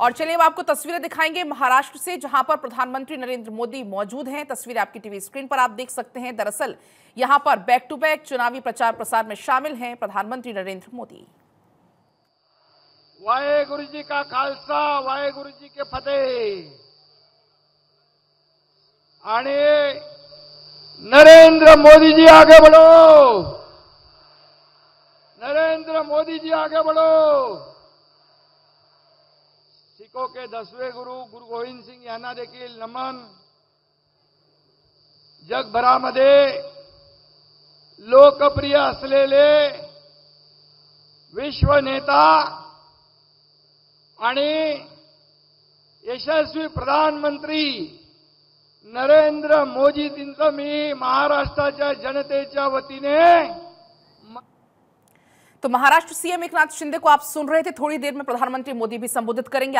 और चलिए अब आपको तस्वीरें दिखाएँगे महाराष्ट्र से, जहाँ पर प्रधानमंत्री नरेंद्र मोदी मौजूद हैं। तस्वीरें आपकी टीवी स्क्रीन पर आप देख सकते हैं। दरअसल, यहाँ पर बैक टू बैक चुनावी प्रचार प्रसार में शामिल हैं प्रधानमंत्री नरेंद्र मोदी। वाहे गुरु जी का खालसा वाहे गुरु जी के फतेह। नरेंद्र मोदी जी आगे बढ़ो। नरेंद्र मोदी जी आगे बढ़ो। सिखों के दसवें गुरु गुरु गोविंद सिंग यांना देखील नमन। जगभरामध्ये लोकप्रिय असलेले विश्व नेता यशस्वी प्रधानमंत्री नरेंद्र मोदीजींचं मी महाराष्ट्राच्या जनतेच्या वतीने तो महाराष्ट्र सीएम एकनाथ शिंदे को आप सुन रहे थे। थोड़ी देर में प्रधानमंत्री मोदी भी संबोधित करेंगे।